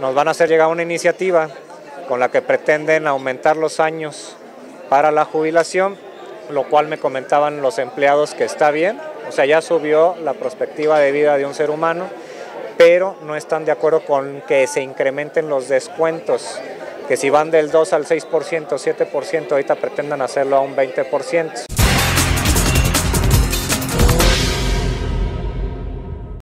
nos van a hacer llegar una iniciativa con la que pretenden aumentar los años para la jubilación, lo cual me comentaban los empleados que está bien, o sea, ya subió la perspectiva de vida de un ser humano, pero no están de acuerdo con que se incrementen los descuentos, que si van del 2 al 6%, 7%, ahorita pretendan hacerlo a un 20%.